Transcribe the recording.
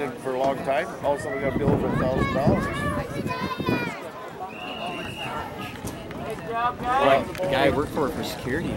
did it for a long time. All of a sudden we got a bill for a thousand dollars. Well, the guy I work for for security.